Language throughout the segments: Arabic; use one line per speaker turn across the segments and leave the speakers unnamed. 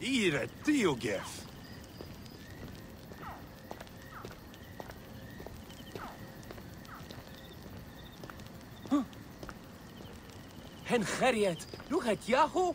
Ire Diogef.
هن خريت لغة ياهو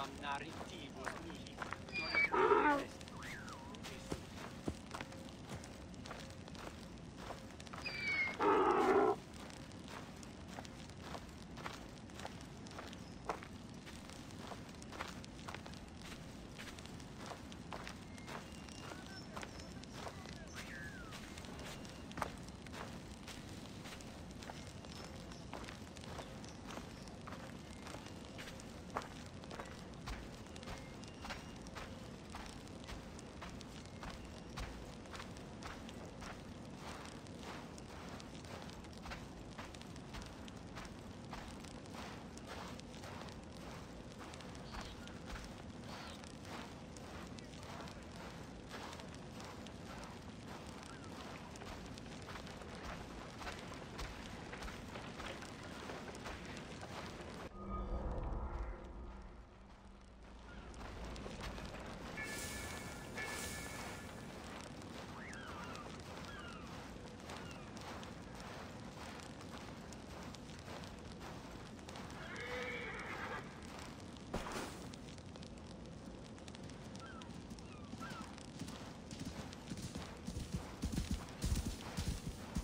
I'm
not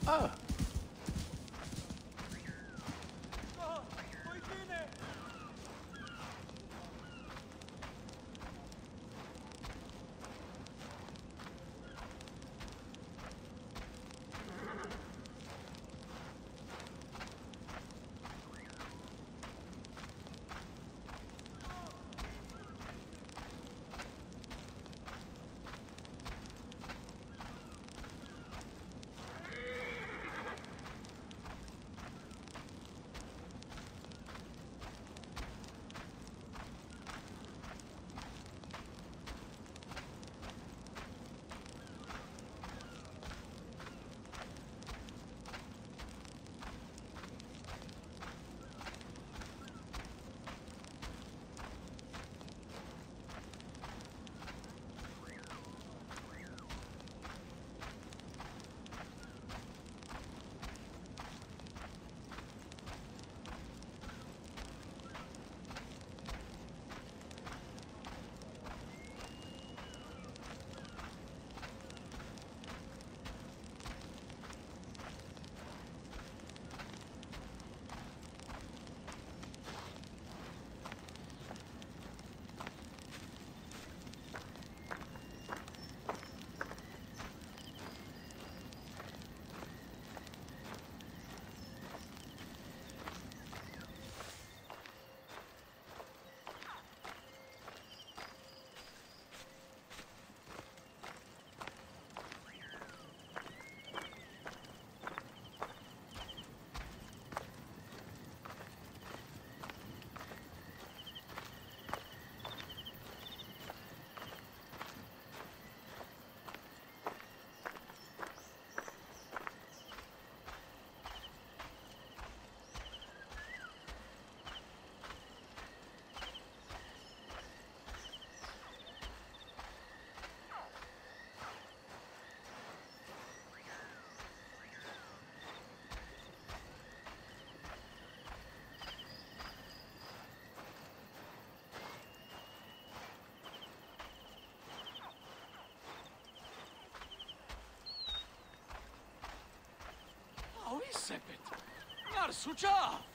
Oh. Isepet. Nar suça.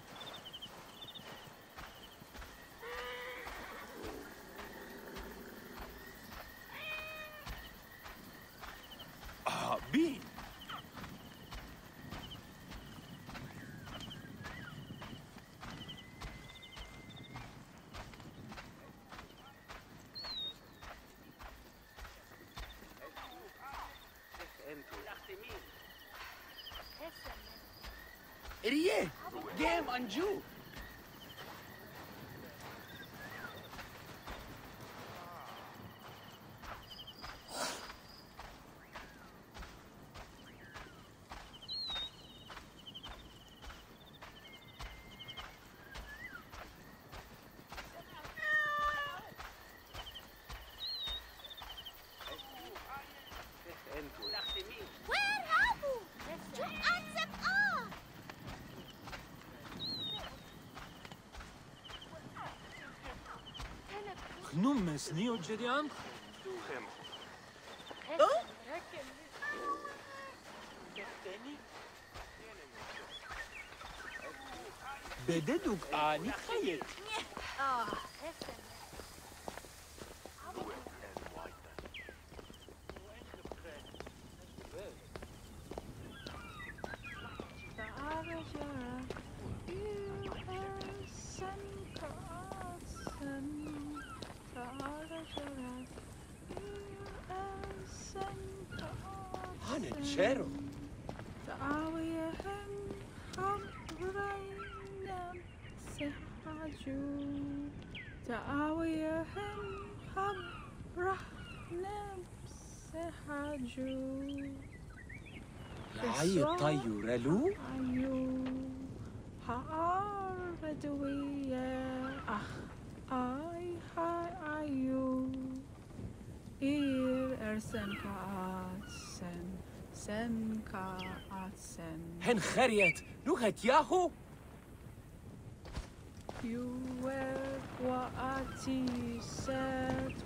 idiot.
Game on you. Գնում ես
նի օջերյան։ Եմ։ Ո՞։ Բեդե դուք անի
քայետ։ Ահա։ لعي طيور لو
Ayo, haar bedoelie, ach, ai, hai, ayo. Ir er sen kaatsen, sen kaatsen.
هن خريت لغة ياهو
Juwek wa ati set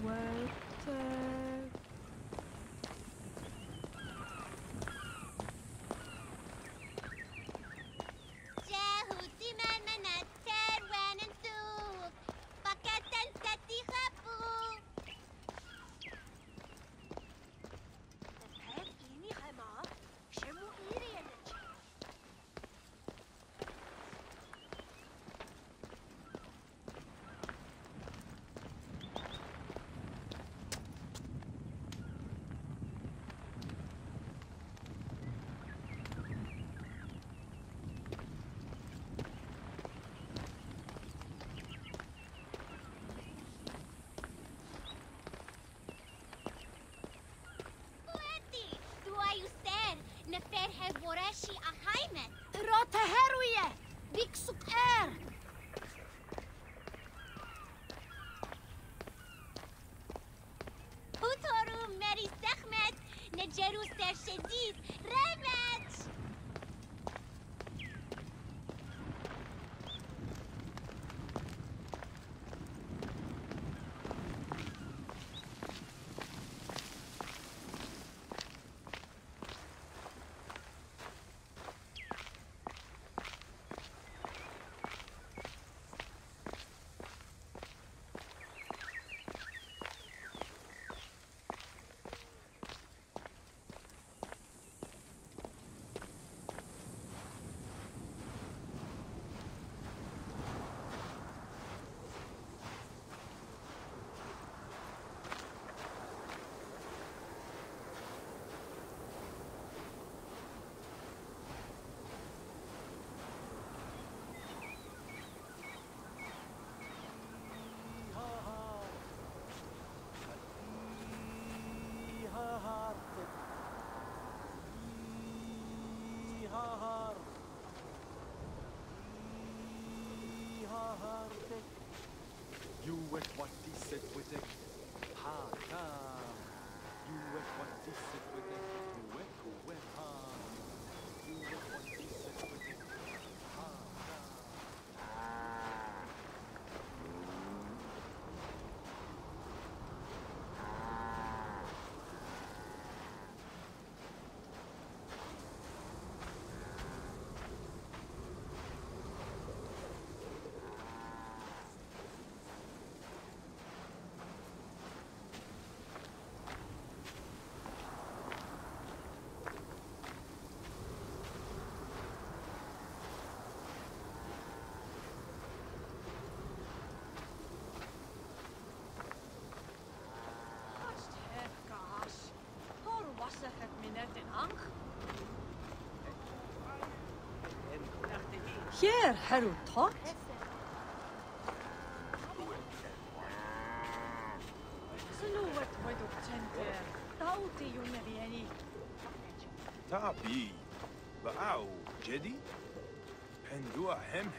Hier. Dauti junerieni.
تعبي جدي هم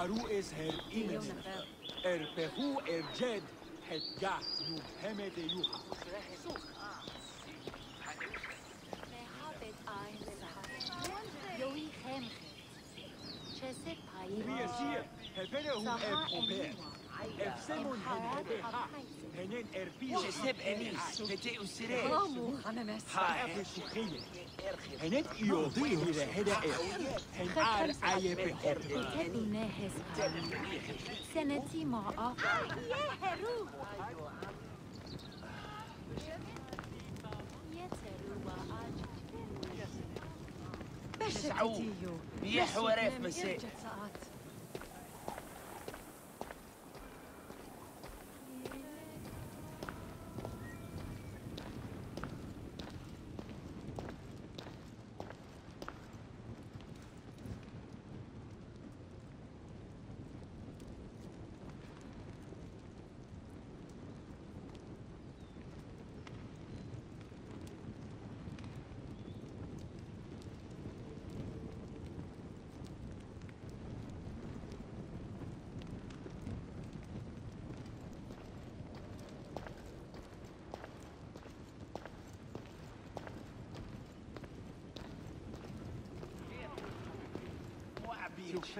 Haru is her image. Er pehu er
jed het ga nu
hemede juha.
יואי
חמכת,
שסת
פעימה,
זכה אמונה,
אפסמון
הן
הבה. J'essaie
Ennis, c'était au siré.
مامو خممس
حاجة شخية هنات يوضي ولا هدا هنقال عيب
كتاب ناهز سنتي مع آخر يا هرو
باش
يا حواريف مساء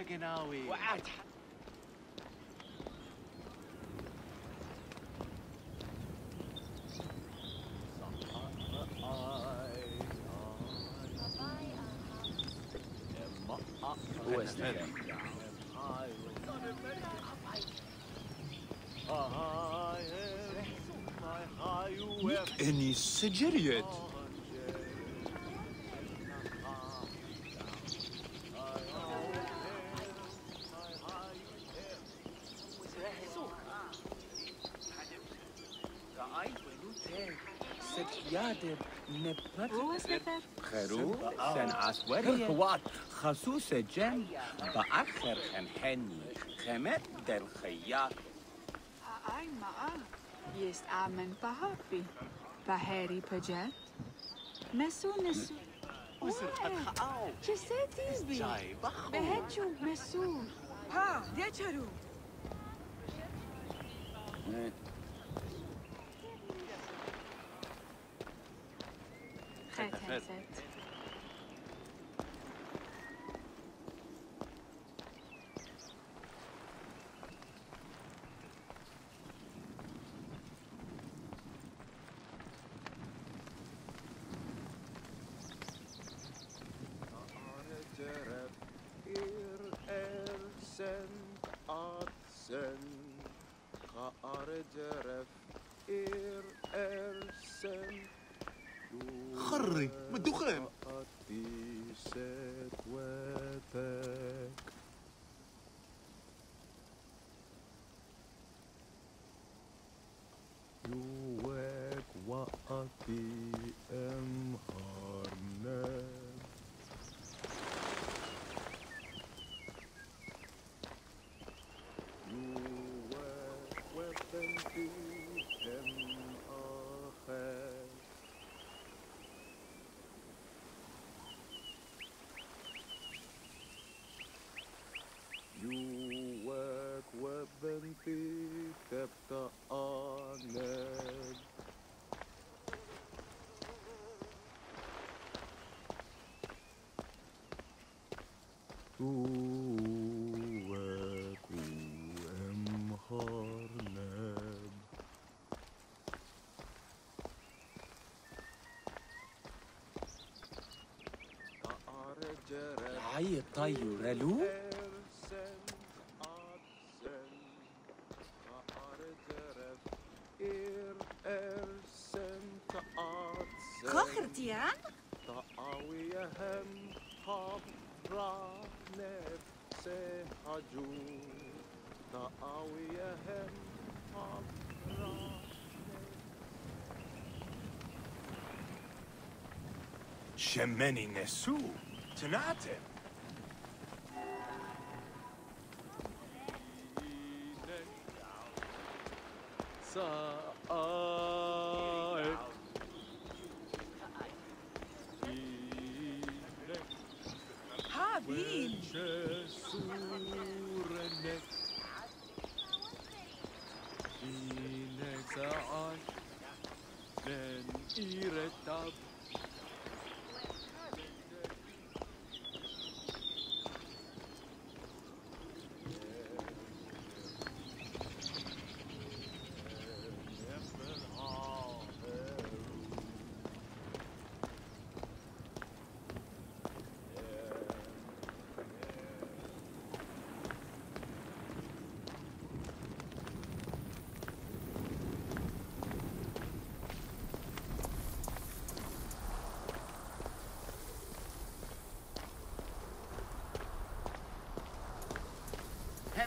Chegenawi. What? Wo ist
der? Any
ستحيادر نبت
هو سفر.
خرو سن عسورية هوات خصوص جن بأخر خنحني خمت در خياط.
Ai maa, jest amen pahapi. Paheri pajet. Mesu nesu. Ceseti bi.
جاي بخو
Behechu mesu.
ها ديتشرو
Getenset.
خري ما الدخان
يوك وقتي امهرنا جواك وامهار ناب
عي طيو رلو Shemeni Nesu. Tanatem.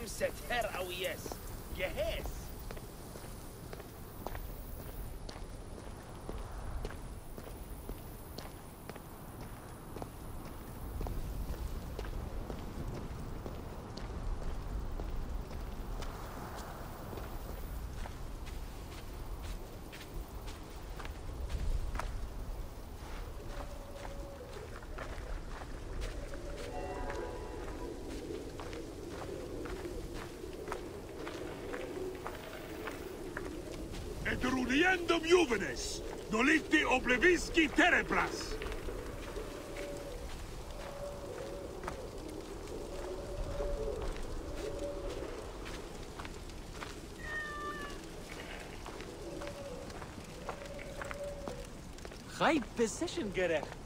همسة هر أو يس جهاز
The end of juvenes, dolitti oblevisci tereplas.
High possession gerecht.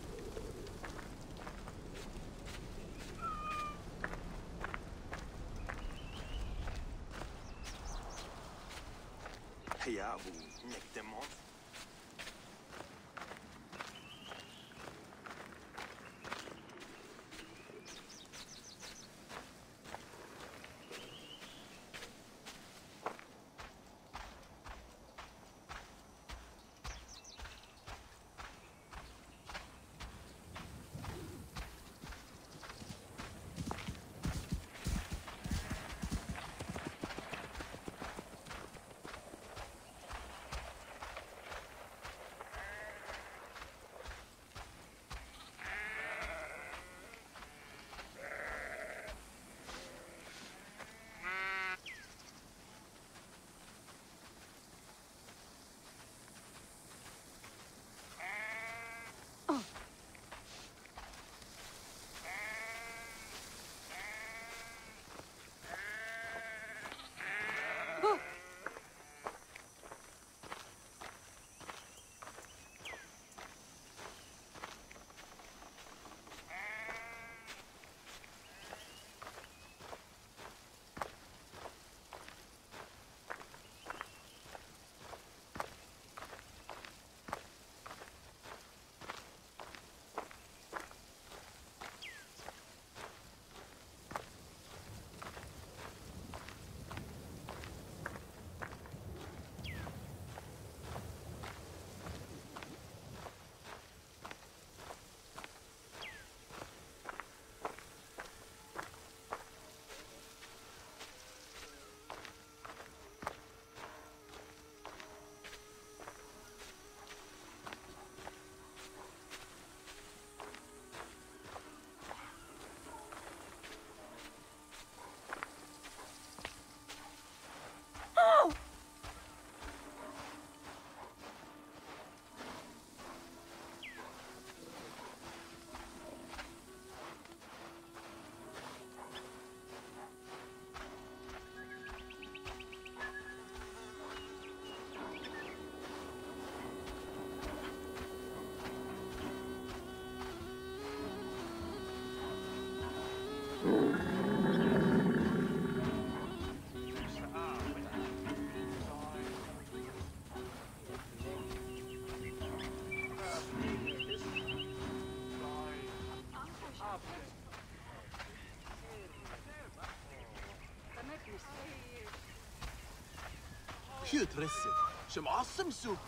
cute recipe. Some awesome soup.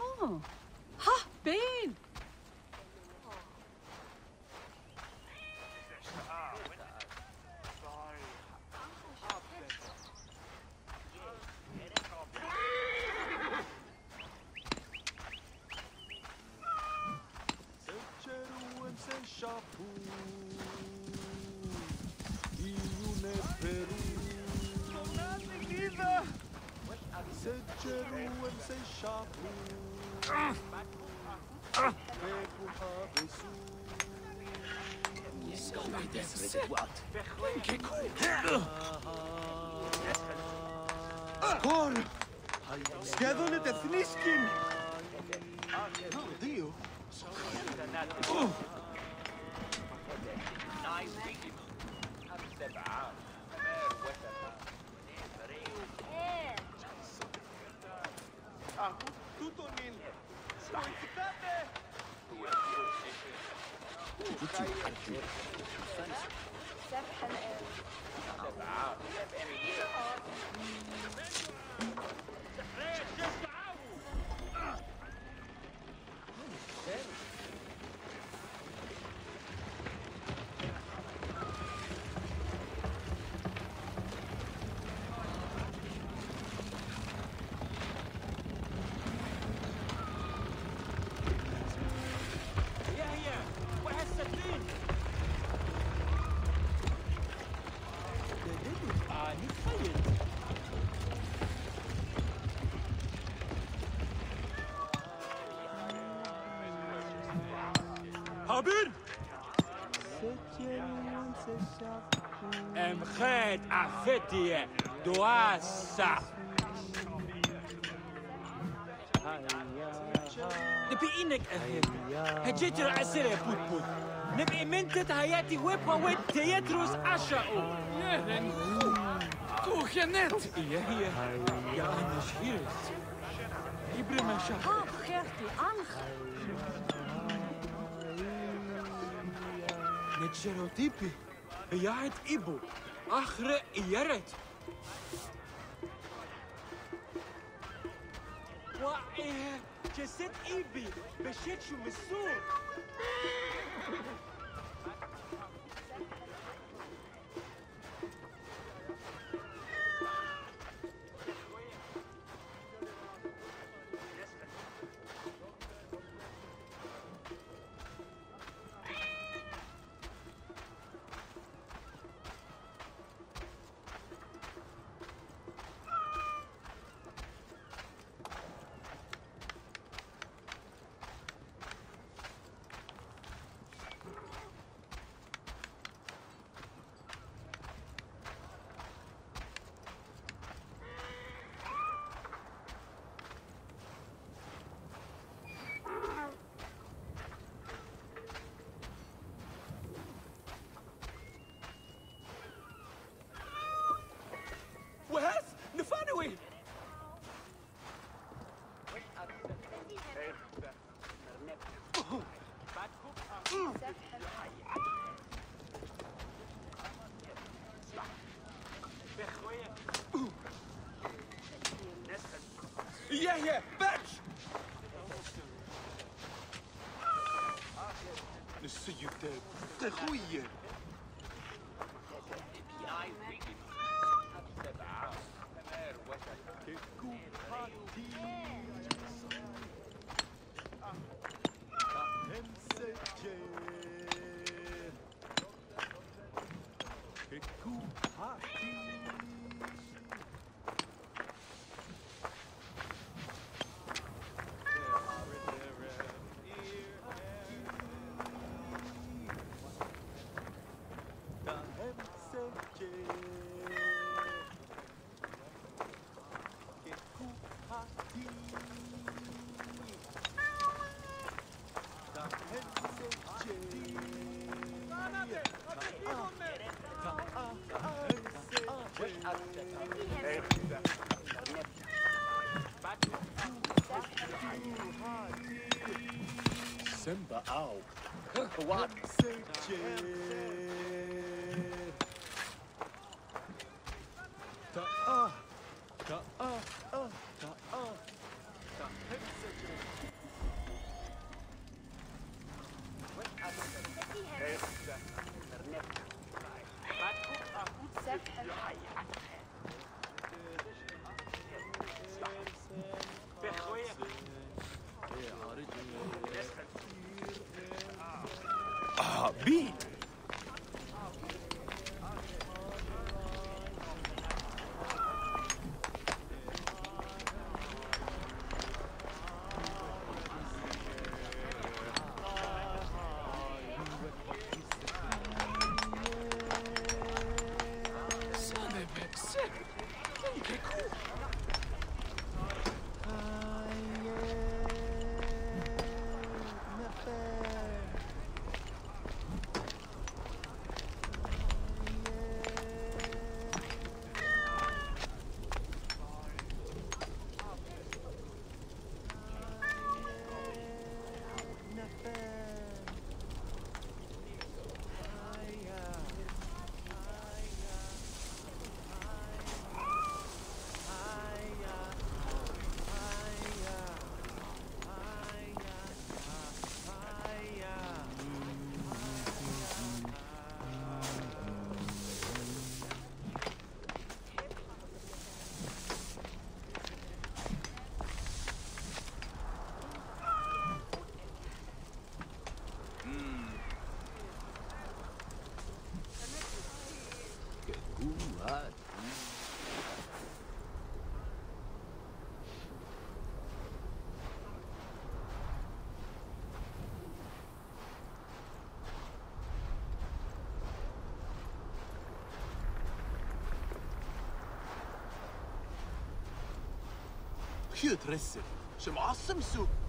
Oh. Ha,
Bane! skin. ام خيط عفتي دواسة نبي انك أهل هجيت يا بوت بوت نبي منتت هياتي ويبا ويت تيتروس عشاؤو يهن كوخ يا نت يا هي يا أنا شهيرت إبري ما شاء
Ha, Gertie, Angel.
نتشيروتيبي ياعد إبو آخر يرت وإيه جسد إيبي. بشيت شو مسور
Uy. Kawhi. cute
rysur som awesome.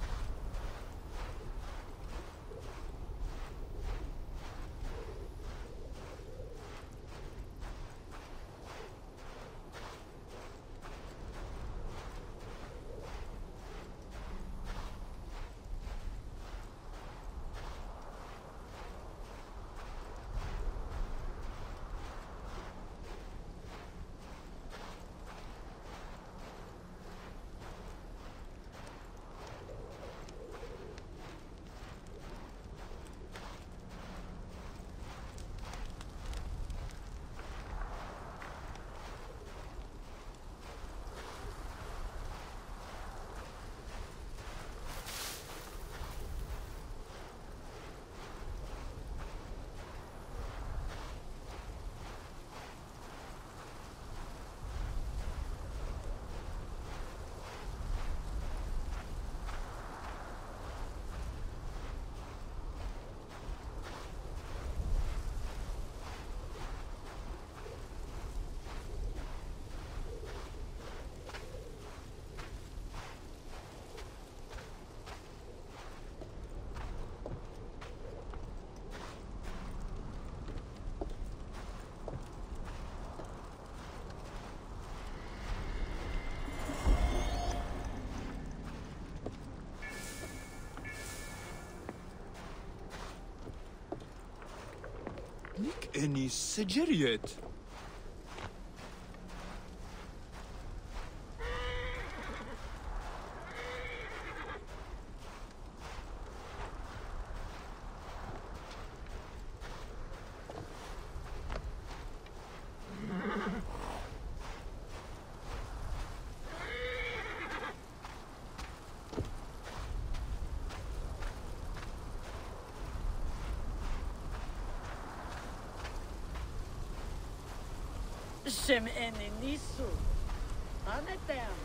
Nick any
seceriyet. Hashem en
Nisu. On it down.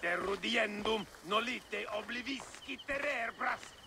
Derrudiendum nolite oblivisci
terer prast.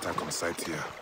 Attack on sight here.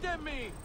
condemn me!